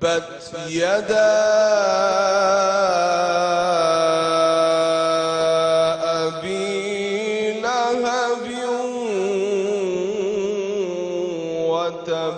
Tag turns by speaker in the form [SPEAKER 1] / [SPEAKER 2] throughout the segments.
[SPEAKER 1] تبت يدا أبي لهب وتب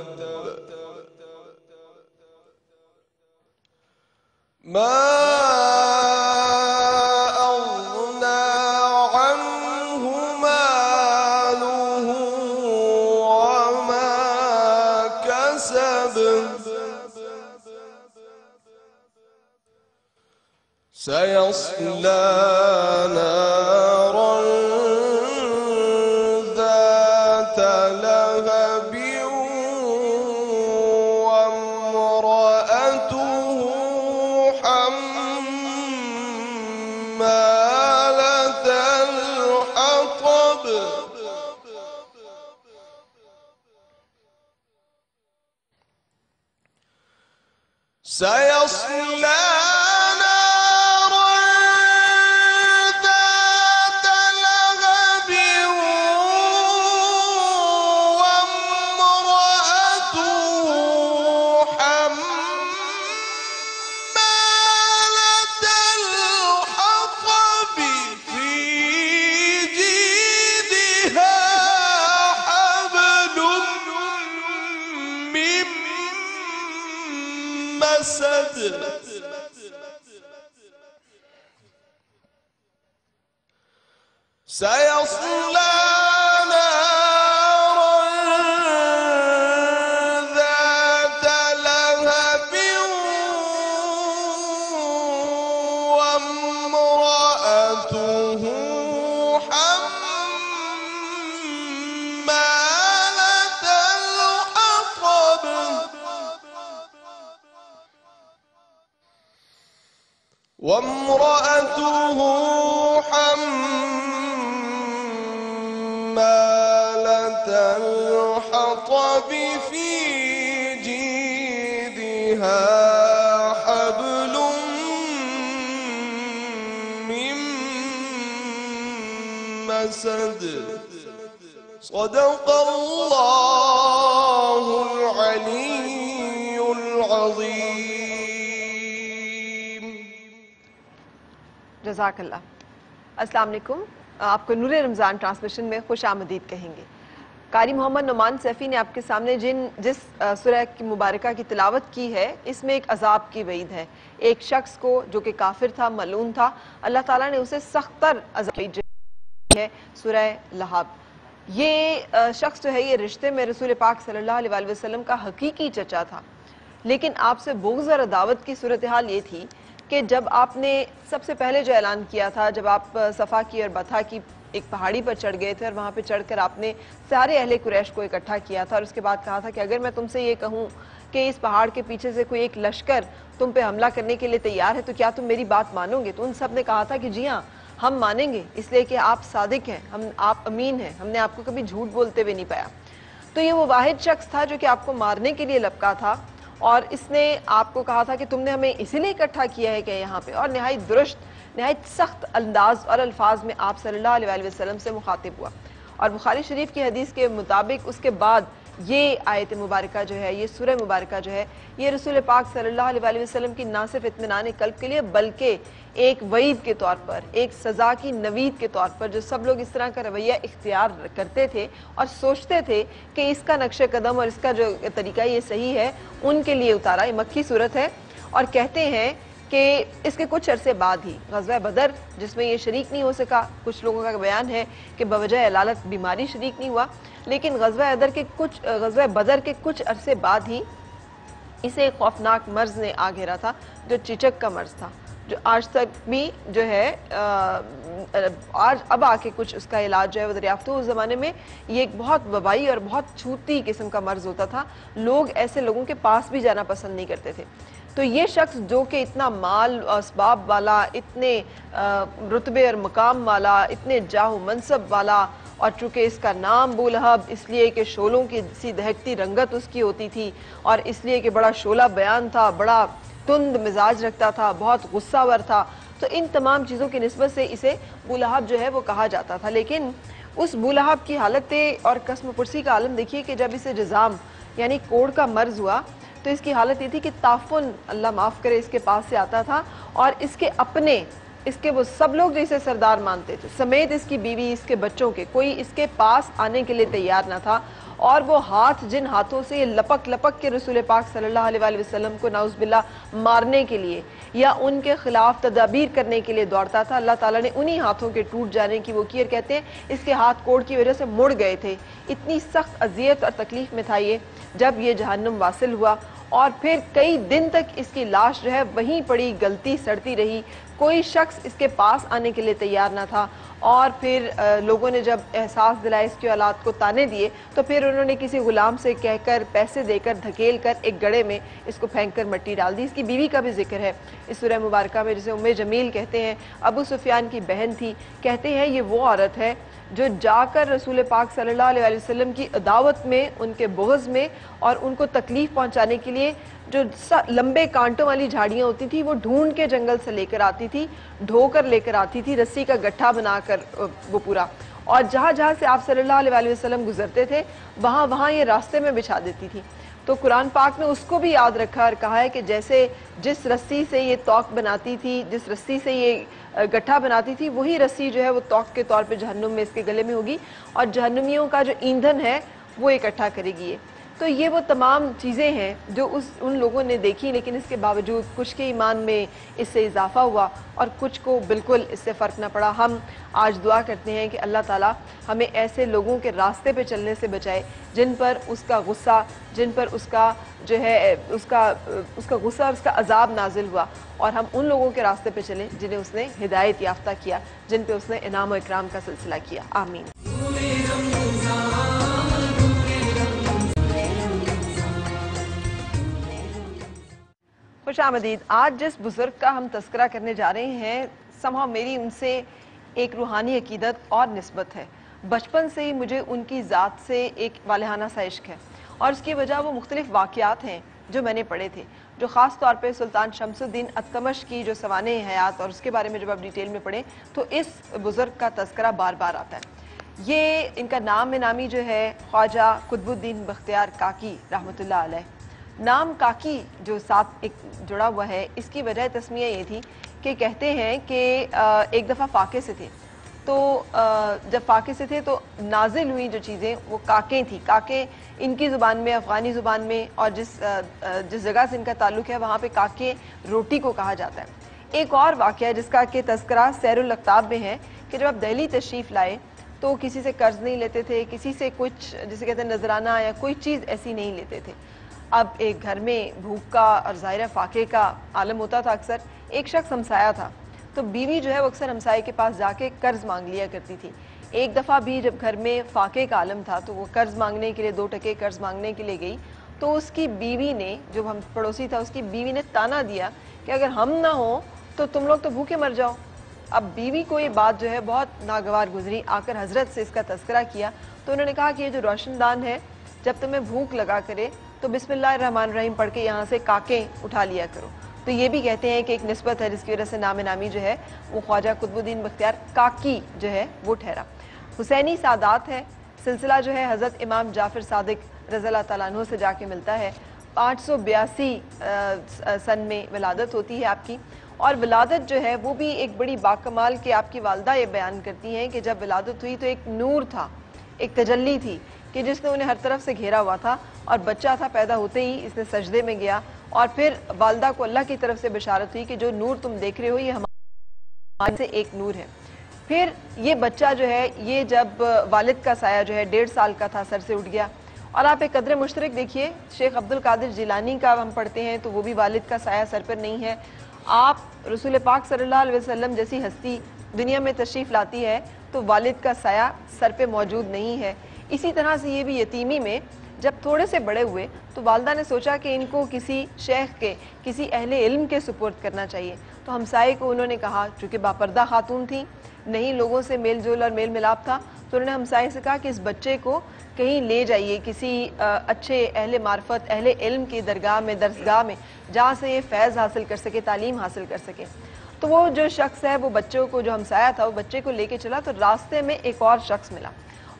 [SPEAKER 1] من مسد. صدق الله العلي العظيم.
[SPEAKER 2] جزاک اللہ. السلام علیکم. آپ کو نور رمضان ٹرانسمیشن میں خوش آمدید کہیں گے. قاری محمد نعمان سیفی نے آپ کے سامنے جن جس سورہ کی مبارکہ کی تلاوت کی ہے، اس میں ایک عذاب کی وعید ہے۔ ایک شخص کو جو کہ کافر تھا ملون تھا، اللہ تعالیٰ نے اسے سختر عذاب کی ہے، سورہ لہاب۔ یہ شخص جو ہے، یہ رشتے میں رسول پاک صلی اللہ علیہ وآلہ وسلم کا حقیقی چچا تھا۔ لیکن آپ سے بغض اور عداوت کی صورتحال یہ تھی کہ جب آپ نے سب سے پہلے جو اعلان کیا تھا، جب آپ صفا کی اور بتھا کی ایک پہاڑی پر چڑھ گئے تھے اور وہاں پہ چڑھ کر آپ نے سارے اہل قریش کو اکٹھا کیا تھا اور اس کے بعد کہا تھا کہ اگر میں تم سے یہ کہوں کہ اس پہاڑ کے پیچھے سے کوئی ایک لشکر تم پہ حملہ کرنے کے لیے تیار ہے تو کیا تم میری بات مانو گے؟ تو ان سب نے کہا تھا کہ جی ہاں ہم مانیں گے، اس لیے کہ آپ صادق ہیں، ہم، آپ امین ہیں، ہم نے آپ کو کبھی جھوٹ بولتے ہوئے نہیں پایا۔ تو یہ وہ واحد شخص تھا جو کہ آپ کو مارنے کے لیے لپکا تھا اور اس نے آپ کو کہا تھا کہ تم نے ہمیں اسی لیے اکٹھا کیا ہے کہ یہاں پہ۔ اور نہایت درست نہایت سخت انداز اور الفاظ میں آپ صلی اللہ علیہ وسلم سے مخاطب ہوا۔ اور بخاری شریف کی حدیث کے مطابق اس کے بعد یہ آیت مبارکہ جو ہے، یہ سورہ مبارکہ جو ہے، یہ رسول پاک صلی اللہ علیہ وسلم کی نہ صرف اطمینان قلب کے لیے بلکہ ایک وعید کے طور پر، ایک سزا کی نوید کے طور پر، جو سب لوگ اس طرح کا رویہ اختیار کرتے تھے اور سوچتے تھے کہ اس کا نقش قدم اور اس کا جو طریقہ یہ صحیح ہے، ان کے لیے اتارا، یہ مکھی صورت ہے۔ اور کہتے ہیں کہ اس کے کچھ عرصے بعد ہی غزوہ بدر، جس میں یہ شریک نہیں ہو سکا، کچھ لوگوں کا بیان ہے کہ بوجہ علالت بیماری شریک نہیں ہوا، لیکن غزوہ بدر کے کچھ، غزوہ بدر کے کچھ عرصے بعد ہی اسے ایک خوفناک مرض نے آ گھیرا تھا، جو چچک کا مرض تھا، جو آج تک بھی جو ہے آج اب آ کے کچھ اس کا علاج جو ہے وہ دریافت ہو اس زمانے میں یہ ایک بہت وبائی اور بہت چھوٹی قسم کا مرض ہوتا تھا۔ لوگ ایسے لوگوں کے پاس بھی جانا پسند نہیں کرتے تھے۔ تو یہ شخص جو کہ اتنا مال اسباب والا، اتنے رتبے اور مقام والا، اتنے جاہ و منصب والا، اور چونکہ اس کا نام بولہب، اس لیے کہ شولوں کی سی دہکتی رنگت اس کی ہوتی تھی، اور اس لیے کہ بڑا شولہ بیان تھا، بڑا تند مزاج رکھتا تھا، بہت غصہ ور تھا، تو ان تمام چیزوں کی نسبت سے اسے بولہب جو ہے وہ کہا جاتا تھا۔ لیکن اس بولہب کی حالت اور قسم پرسی کا عالم دیکھیے کہ جب اسے جزام یعنی کوڑ کا مرض ہوا تو اس کی حالت یہ تھی کہ تافن اللہ معاف کرے اس کے پاس سے آتا تھا اور اس کے اپنے اس کے وہ سب لوگ جو اسے سردار مانتے تھے۔ سمیت اس کی بیوی، اس کے بچوں کے۔ کوئی اس کے پاس آنے کے لیے تیار نہ تھا۔ اور وہ ہاتھ جن ہاتھوں سے لپک لپک کے رسول پاک صلی اللہ علیہ وسلم کو نعوذ باللہ مارنے کے لیے یا ان کے خلاف تدابیر کرنے کے لیے دوڑتا تھا، اللہ تعالیٰ نے انہی ہاتھوں کے ٹوٹ جانے کی وہ کیر کہتے ہیں۔ اس کے ہاتھ کوڑ کی وجہ سے مڑ گئے تھے۔ اتنی سخت اذیت اور تکلیف میں تھا یہ۔ جب یہ جہنم واصل ہوا اور پھر کئی دن تک اس کی لاش جو ہے وہیں پڑی، گلتی سڑتی رہی۔ کوئی شخص اس کے پاس آنے کے لیے تیار نہ تھا۔ اور پھر لوگوں نے جب احساس دلائے اس کی اولاد کو تانے دیے، تو پھر انہوں نے کسی غلام سے کہہ کر پیسے دے کر دھکیل کر ایک گڑے میں اس کو پھینک کر مٹی ڈال دی۔ اس کی بیوی کا بھی ذکر ہے۔ اس سورہ مبارکہ میں جسے ام جمیل کہتے ہیں، ابو سفیان کی بہن تھی، کہتے ہیں، یہ وہ عورت ہے جو جا کر رسول پاک صلی اللہ علیہ وسلم کی عداوت میں، ان کے بغض میں اور ان کو تکلیف پہنچانے کے لیے جو لمبے کانٹوں والی جھاڑیاں ہوتی تھی وہ ڈھونڈ کے جنگل سے لے کر آتی تھی ڈھو کر لے کر آتی تھی رسی کا گٹھا بنا کر وہ پورا۔ اور جہاں جہاں سے آپ صلی اللہ علیہ وسلم گزرتے تھے، وہاں وہاں یہ راستے میں بچھا دیتی تھی تو قرآن پاک نے اس کو بھی یاد رکھا اور کہا ہے کہ جیسے جس رسی سے یہ توق بناتی تھی، جس رسی سے یہ گٹھا بناتی تھی، وہی رسی جو ہے وہ توق کے طور پہ جہنم میں اس کے گلے میں ہوگی۔ اور جہنمیوں کا جو ایندھن ہے، وہ اکٹھا کرے گی۔ یہ تو یہ وہ تمام چیزیں ہیں جو اس ان لوگوں نے دیکھی، لیکن اس کے باوجود کچھ کے ایمان میں اس سے اضافہ ہوا اور کچھ کو بالکل اس سے فرق نہ پڑا۔ ہم آج دعا کرتے ہیں کہ اللہ تعالیٰ ہمیں ایسے لوگوں کے راستے پہ چلنے سے بچائے جن پر اس کا غصہ، جن پر اس کا جو ہے، اس کا اس کا غصہ اور اس کا عذاب نازل ہوا اور ہم ان لوگوں کے راستے پہ چلیں جنہیں اس نے ہدایت یافتہ کیا، جن پہ اس نے انعام و اکرام کا سلسلہ کیا۔ آمین۔ خوش آمدید آج جس بزرگ کا ہم تذکرہ کرنے جا رہے ہیں سمہا میری ان سے ایک روحانی عقیدت اور نسبت ہے۔ بچپن سے ہی مجھے ان کی ذات سے ایک والہانہ سا عشق ہے۔ اور اس کی وجہ وہ مختلف واقعات ہیں جو میں نے پڑھے تھے، جو خاص طور پہ سلطان شمس الدین اتمش کی جو سوانح حیات اور اس کے بارے میں جب آپ ڈیٹیل میں پڑھیں تو اس بزرگ کا تذکرہ بار بار آتا ہے۔ یہ ان کا نام نامی جو ہے، خواجہ قطب الدین بختیار کاکی رحمۃ اللہ علیہ۔ نام کاکی جو ساتھ ایک جڑا ہوا ہے، اس کی وجہ تسمیہ یہ تھی کہ کہتے ہیں کہ ایک دفعہ فاقے سے تھے۔ تو جب فاقے سے تھے تو نازل ہوئی جو چیزیں وہ کاکیں تھیں۔ کاکیں ان کی زبان میں، افغانی زبان میں اور جس جس جگہ سے ان کا تعلق ہے، وہاں پہ کاکے روٹی کو کہا جاتا ہے۔ ایک اور واقعہ جس کا کہ تذکرہ سیر القتاب میں ہے کہ جب آپ دہلی تشریف لائے تو کسی سے قرض نہیں لیتے تھے، کسی سے کچھ، جسے کہتے ہیں، نذرانہ یا کوئی چیز ایسی نہیں لیتے تھے۔ اب ایک گھر میں بھوک کا اور ظاہرہ فاقے کا عالم ہوتا تھا اکثر، ایک شخص ہمسایا تھا۔ تو بیوی جو ہے وہ اکثر ہمسائے کے پاس جا کے قرض مانگ لیا کرتی تھی۔ ایک دفعہ بھی جب گھر میں فاقے کا عالم تھا تو وہ قرض مانگنے کے لیے دو ٹکے قرض مانگنے کے لیے گئی۔ تو اس کی بیوی نے جو ہم پڑوسی تھا، اس کی بیوی نے تانا دیا کہ اگر ہم نہ ہوں تو تم لوگ تو بھوکے مر جاؤ۔ اب بیوی کو یہ بات جو ہے بہت ناگوار گزری۔ آ کر حضرت سے اس کا تذکرہ کیا۔ تو انہوں نے کہا کہ یہ جو روشن دان ہے، جب تمہیں بھوک لگا کرے تو بسم اللہ الرحمن الرحیم پڑھ کے یہاں سے کاکیں اٹھا لیا کرو۔ تو یہ بھی کہتے ہیں کہ ایک نسبت ہے، جس کی وجہ سے نام نامی جو ہے، وہ خواجہ قطب الدین بختیار کاکی جو ہے، وہ ٹھہرا۔ حسینی سادات ہے سلسلہ جو ہے، حضرت امام جعفر صادق رضی اللہ تعالیٰ عنہ سے جا کے ملتا ہے۔ پانچ سو بیاسی سن میں ولادت ہوتی ہے آپ کی۔ اور ولادت جو ہے، وہ بھی ایک بڑی باکمال کہ آپ کی والدہ یہ بیان کرتی ہیں کہ جب ولادت ہوئی تو ایک نور تھا، ایک تجلی تھی۔ کہ جس نے انہیں ہر طرف سے گھیرا ہوا تھا اور بچہ تھا پیدا ہوتے ہی اس نے سجدے میں گیا اور پھر والدہ کو اللہ کی طرف سے بشارت ہوئی کہ جو نور تم دیکھ رہے ہو، یہ ہمارے سے ایک نور ہے۔ پھر یہ بچہ جو ہے، یہ جب والد کا سایہ جو ہے، ڈیڑھ سال کا تھا، سر سے اٹھ گیا۔ اور آپ ایک قدر مشترک دیکھیے، شیخ عبد القادر جیلانی کا ہم پڑھتے ہیں تو وہ بھی والد کا سایہ سر پر نہیں ہے۔ آپ رسول پاک صلی اللہ علیہ وسلم جیسی ہستی دنیا میں تشریف لاتی ہے تو والد کا سایہ سر پہ موجود نہیں ہے۔ اسی طرح سے یہ بھی یتیمی میں جب تھوڑے سے بڑے ہوئے تو والدہ نے سوچا کہ ان کو کسی شیخ کے، کسی اہل علم کے سپورٹ کرنا چاہیے۔ تو ہمسائے کو انہوں نے کہا، چونکہ باپردہ خاتون تھیں، نہیں لوگوں سے میل جول اور میل ملاپ تھا، تو انہوں نے ہمسائے سے کہا کہ اس بچے کو کہیں لے جائیے، کسی اچھے اہل معرفت، اہل علم کی درگاہ میں، درسگاہ میں، جہاں سے یہ فیض حاصل کر سکے، تعلیم حاصل کر سکے۔ تو وہ جو شخص ہے، وہ بچوں کو، جو ہمسایہ تھا، وہ بچے کو لے کے چلا تو راستے میں ایک اور شخص ملا۔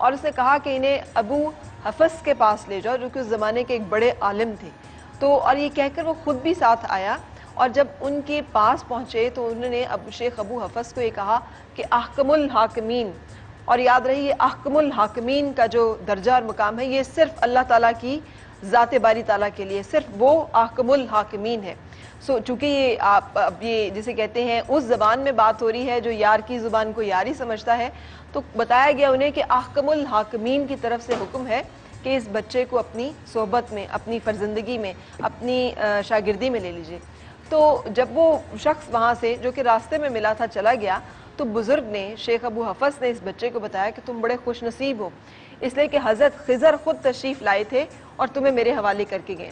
[SPEAKER 2] اور اس نے کہا کہ انہیں ابو حفظ کے پاس لے جاؤ جو کہ اس زمانے کے ایک بڑے عالم تھے۔ تو اور یہ کہہ کر وہ خود بھی ساتھ آیا اور جب ان کے پاس پہنچے تو انہوں نے ابو شیخ ابو حفظ کو یہ کہا کہ احکم الحاکمین، اور یاد رہی یہ احکم الحاکمین کا جو درجہ اور مقام ہے، یہ صرف اللہ تعالیٰ کی ذات باری تعالیٰ کے لیے، صرف وہ احکم الحاکمین ہے۔ سو چونکہ یہ آپ یہ جسے کہتے ہیں، اس زبان میں بات ہو رہی ہے جو یار کی زبان کو یاری سمجھتا ہے، تو بتایا گیا انہیں کہ احکم الحاکمین کی طرف سے حکم ہے کہ اس بچے کو اپنی صحبت میں، اپنی فرزندگی میں، اپنی شاگردی میں لے لیجیے۔ تو جب وہ شخص وہاں سے، جو کہ راستے میں ملا تھا، چلا گیا، تو بزرگ نے، شیخ ابو حفظ نے اس بچے کو بتایا کہ تم بڑے خوش نصیب ہو، اس لیے کہ حضرت خضر خود تشریف لائے تھے اور تمہیں میرے حوالے کر کے گئے۔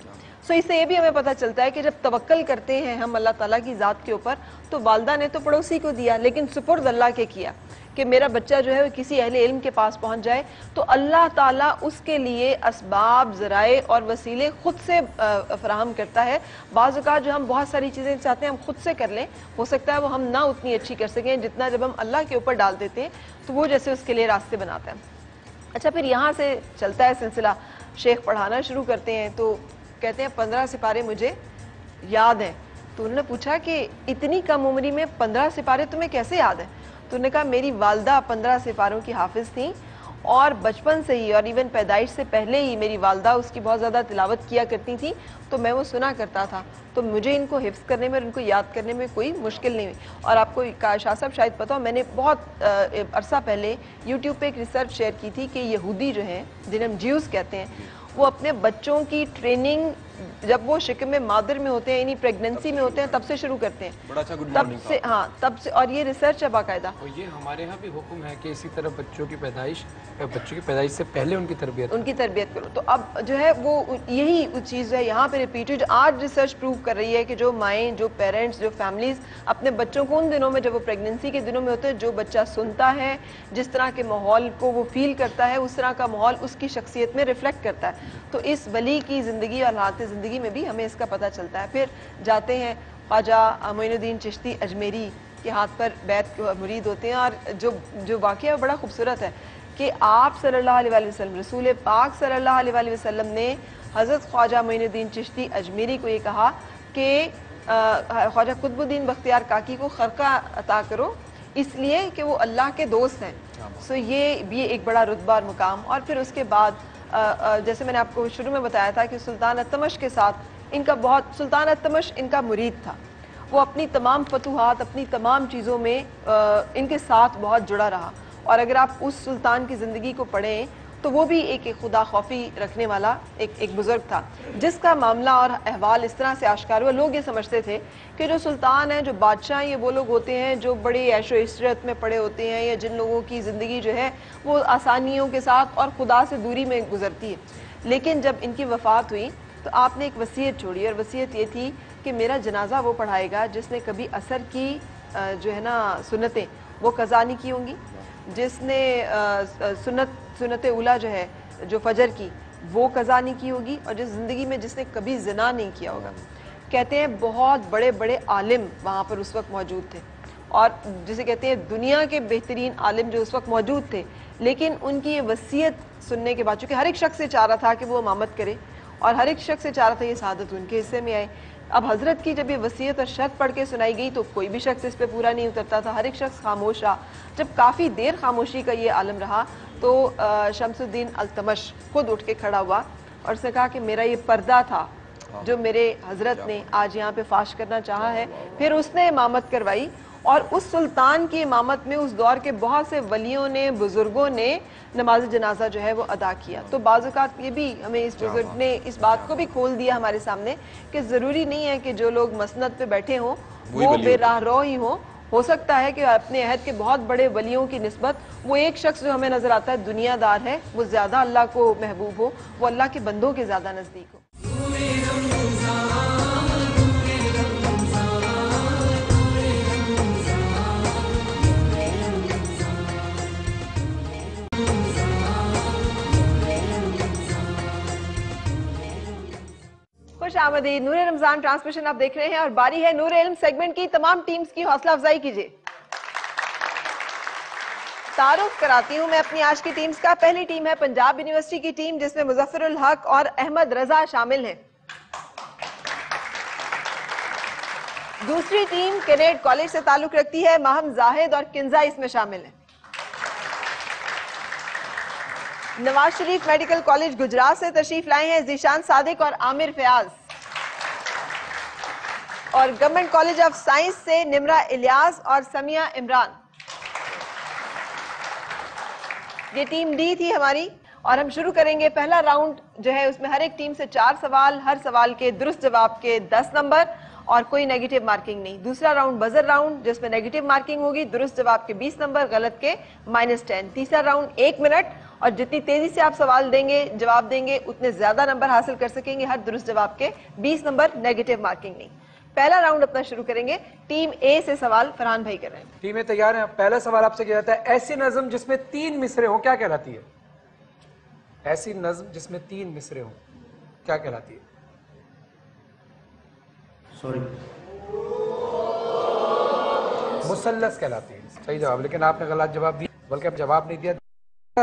[SPEAKER 2] سو اس سے یہ بھی ہمیں پتہ چلتا ہے کہ جب توکل کرتے ہیں ہم اللہ تعالیٰ کی ذات کے اوپر، تو والدہ نے تو پڑوسی کو دیا، لیکن سپرد اللہ کے کیا کہ میرا بچہ جو ہے وہ کسی اہل علم کے پاس پہنچ جائے، تو اللہ تعالیٰ اس کے لیے اسباب، ذرائع اور وسیلے خود سے فراہم کرتا ہے۔ بعض اوقات جو ہم بہت ساری چیزیں چاہتے ہیں ہم خود سے کر لیں، ہو سکتا ہے وہ ہم نہ اتنی اچھی کر سکیں جتنا جب ہم اللہ کے اوپر ڈال دیتے ہیں، تو وہ جیسے اس کے لیے راستے بناتا ہے۔ اچھا پھر یہاں سے چلتا ہے سلسلہ، شیخ پڑھانا شروع کرتے ہیں، تو کہتے ہیں، پندرہ سپارے مجھے یاد ہیں. تو انہوں نے پوچھا کہ اتنی کم عمری میں پندرہ سپارے تمہیں کیسے یاد ہیں؟ تو انہوں نے کہا، میری والدہ پندرہ سپاروں کی حافظ تھیں اور بچپن سے ہی اور ایون پیدائش سے پہلے ہی میری والدہ اس کی بہت زیادہ تلاوت کیا کرتی تھیں۔ تو میں وہ سنا کرتا تھا۔ تو مجھے ان کو حفظ کرنے میں اور ان کو یاد کرنے میں کوئی مشکل نہیں ہوئی۔ اور آپ کو شاہ صاحب شاید پتا ہو، میں نے بہت عرصہ پہلے یوٹیوب پہ ایک ریسرچ شیئر کی تھی کہ یہودی جو ہیں جنہیں ہم جیوز کہتے ہیں وہ اپنے بچوں کی ٹریننگ جب وہ شکم مادر میں ہوتے ہیں یعنی پریگننسی میں ہوتے ہیں تب سے شروع کرتے ہیں۔
[SPEAKER 3] بڑا اچھا
[SPEAKER 2] تب
[SPEAKER 3] مارننگ
[SPEAKER 2] سے ہاں تب سے اور یہ ریسرچ ہے باقاعدہ۔
[SPEAKER 3] اور یہ ہمارے ہاں بھی حکم ہے کہ اسی طرح بچوں کی پیدائش بچوں کی پیدائش سے پہلے ان کی تربیت
[SPEAKER 2] ان کی تربیت کرو۔ تو اب جو ہے وہ یہی چیز ہے یہاں پہ ریپیٹڈ آج ریسرچ پروو کر رہی ہے کہ جو مائیں جو پیرنٹس جو فیملیز اپنے بچوں کو ان دنوں میں جب وہ پریگننسی کے دنوں میں ہوتے ہیں جو بچہ سنتا ہے جس طرح کے ماحول کو وہ فیل کرتا ہے اس طرح کا ماحول اس کی شخصیت میں ریفلیکٹ کرتا ہے۔ تو اس ولی کی زندگی اور حالات زندگی میں بھی ہمیں اس کا پتہ چلتا ہے۔ پھر جاتے ہیں خواجہ معین الدین چشتی اجمیری کے ہاتھ پر بیت مرید ہوتے ہیں اور جو جو واقعہ بڑا خوبصورت ہے کہ آپ صلی اللہ علیہ وسلم رسول پاک صلی اللہ علیہ وسلم نے حضرت خواجہ معین الدین چشتی اجمیری کو یہ کہا کہ خواجہ قطب الدین بختیار کاکی کو خرقہ عطا کرو اس لیے کہ وہ اللہ کے دوست ہیں۔ سو یہ بھی ایک بڑا رتبہ اور مقام اور پھر اس کے بعد جیسے میں نے آپ کو شروع میں بتایا تھا کہ سلطان اتمش کے ساتھ ان کا بہت، سلطان اتمش ان کا مرید تھا۔ وہ اپنی تمام فتوحات، اپنی تمام چیزوں میں ان کے ساتھ بہت جڑا رہا۔ اور اگر آپ اس سلطان کی زندگی کو پڑھیں تو وہ بھی ایک خدا خوفی رکھنے والا ایک ایک بزرگ تھا۔ جس کا معاملہ اور احوال اس طرح سے آشکار ہوا، لوگ یہ سمجھتے تھے کہ جو سلطان ہیں، جو بادشاہ یہ وہ لوگ ہوتے ہیں جو بڑی عیش و عشرت میں پڑے ہوتے ہیں یا جن لوگوں کی زندگی جو ہے وہ آسانیوں کے ساتھ اور خدا سے دوری میں گزرتی ہے۔ لیکن جب ان کی وفات ہوئی تو آپ نے ایک وصیت چھوڑی اور وصیت یہ تھی کہ میرا جنازہ وہ پڑھائے گا جس نے کبھی اثر کی جو ہے نا، سنتیں وہ قضا نہیں کی ہوں گی۔ جس نے سنت سنت اولا جو ہے، جو فجر کی، وہ قضا نہیں کی ہوگی اور جس زندگی میں جس نے کبھی زنا نہیں کیا ہوگا۔ کہتے ہیں بہت بڑے بڑے عالم وہاں پر اس وقت موجود تھے۔ اور جسے کہتے ہیں دنیا کے بہترین عالم جو اس وقت موجود تھے۔ لیکن ان کی یہ وصیت سننے کے بعد، چونکہ ہر ایک شخص سے چاہ رہا تھا کہ وہ امامت کرے، اور ہر ایک شخص سے چاہ رہا تھا، یہ سعادت ان کے حصے میں آئے۔ اب حضرت کی جب یہ وصیت اور شرط پڑھ کے سنائی گئی تو کوئی بھی شخص اس پہ پورا نہیں اترتا تھا۔ ہر ایک شخص خاموش رہا۔ جب کافی دیر خاموشی کا یہ عالم رہا تو شمس الدین التمش خود اٹھ کے کھڑا ہوا اور اس نے کہا کہ میرا یہ پردہ تھا جو میرے حضرت نے آج یہاں پہ فاش کرنا چاہا ہے۔ پھر اس نے امامت کروائی اور اس سلطان کی امامت میں اس دور کے بہت سے ولیوں نے بزرگوں نے نماز جنازہ جو ہے وہ ادا کیا۔ تو بعض اوقات یہ بھی ہمیں اس بزرگ نے اس بات کو بھی کھول دیا ہمارے سامنے کہ ضروری نہیں ہے کہ جو لوگ مسند پہ بیٹھے ہوں وہ بے راہ رو ہی ہوں۔ ہو سکتا ہے کہ اپنے عہد کے بہت بڑے ولیوں کی نسبت وہ ایک شخص جو ہمیں نظر آتا ہے دنیا دار ہے وہ زیادہ اللہ کو محبوب ہو وہ اللہ کے بندوں کے زیادہ نزدیک ہو۔ آمدید نور رمضان ٹرانسمیشن آپ دیکھ رہے ہیں اور باری ہے نور علم سیگمنٹ کی، تمام ٹیمز کی حوصلہ افزائی کیجیے۔ تعارف کراتی ہوں میں اپنی آج کی ٹیمز کا۔ پہلی ٹیم ہے پنجاب یونیورسٹی کی ٹیم، جس میں مظفر الحق اور احمد رضا شامل ہیں۔ دوسری ٹیم کینیڈ کالج سے تعلق رکھتی ہے، ماہم زاہد اور کنزا اس میں شامل ہیں۔ نواز شریف میڈیکل کالج گجرات سے تشریف لائے ہیں ذیشان صادق اور عامر فیاض۔ اور گورنمنٹ کالج آف سائنس سے نمرہ الیاس اور سمیہ عمران۔ یہ ٹیم ڈی تھی ہماری اور ہم شروع کریں گے پہلا راؤنڈ جو ہے، اس میں ہر ایک ٹیم سے چار سوال، ہر سوال کے درست جواب کے دس نمبر اور کوئی نیگیٹو مارکنگ نہیں۔ دوسرا راؤنڈ بزر راؤنڈ جس میں نیگیٹو مارکنگ ہوگی، درست جواب کے بیس نمبر، غلط کے مائنس ٹین تیسرا راؤنڈ ایک منٹ اور جتنی تیزی سے آپ سوال دیں گے، جواب دیں گے، اتنے زیادہ نمبر حاصل کر سکیں گے، ہر درست جواب کے بیس نمبر نیگیٹو مارکنگ نہیں۔ پہلا راؤنڈ اپنا شروع کریں گے۔ ٹیم اے سے سوال فرحان بھائی کر رہے ہیں۔
[SPEAKER 3] ٹیمیں تیار ہیں۔ پہلا سوال آپ سے کیا جاتا ہے؟ ایسی نظم جس میں تین مصرے ہوں کیا کہلاتی ہے؟ ایسی نظم جس میں تین مصرے ہوں کیا کہلاتی ہے؟
[SPEAKER 4] سوری۔
[SPEAKER 3] مسلس کہلاتی ہے۔ صحیح جواب لیکن آپ نے غلط جواب دیا بلکہ اب جواب نہیں دیا۔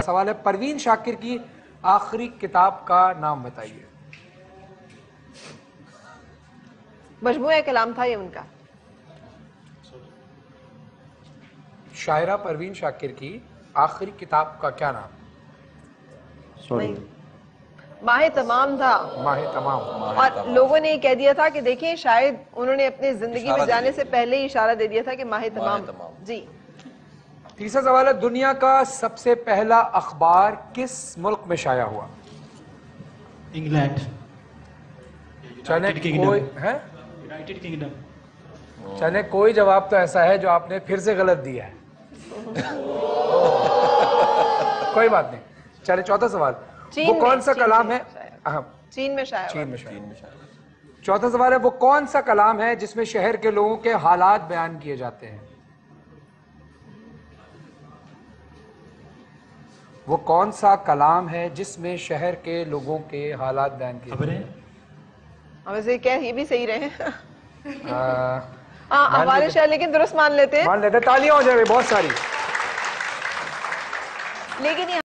[SPEAKER 3] سوال ہے پروین شاکر کی آخری کتاب کا نام بتائیے۔
[SPEAKER 2] مجموعہ کلام تھا یہ ان کا۔
[SPEAKER 3] شاعرہ پروین شاکر کی آخری کتاب کا کیا نام؟
[SPEAKER 2] ماہ تمام تھا۔
[SPEAKER 3] ماہ تمام۔
[SPEAKER 2] اور لوگوں نے یہ کہہ دیا تھا کہ دیکھیں شاید انہوں نے اپنے زندگی میں جانے سے پہلے ہی اشارہ دے دیا تھا کہ ماہ تمام۔ جی۔
[SPEAKER 3] تیسرا سوال ہے دنیا کا سب سے پہلا اخبار کس ملک میں شائع ہوا؟
[SPEAKER 4] انگلینڈ۔
[SPEAKER 3] چلے کوئی. ہے؟
[SPEAKER 4] یونائٹڈ کنگڈم
[SPEAKER 3] چلے کوئی جواب تو ایسا ہے جو آپ نے پھر سے غلط دیا ہے۔ کوئی بات نہیں۔ چلے چوتھا سوال۔ وہ کون سا
[SPEAKER 2] چین
[SPEAKER 3] کلام
[SPEAKER 2] میں
[SPEAKER 3] ہے؟
[SPEAKER 2] چین میں شاید۔
[SPEAKER 3] چین میں شائع چوتھا سوال ہے وہ کون سا کلام ہے جس میں شہر کے لوگوں کے حالات بیان کیے جاتے ہیں؟ وہ کون سا کلام ہے جس میں شہر کے لوگوں کے حالات بیان کیے
[SPEAKER 4] خبریں؟
[SPEAKER 2] ہم ویسے کہہ یہ بھی صحیح رہے ہاں ہمارے شاید لیکن درست مان لیتے ہیں۔
[SPEAKER 3] مان لیتے تالیاں ہو جائے بہت ساری۔
[SPEAKER 2] لیکن یہ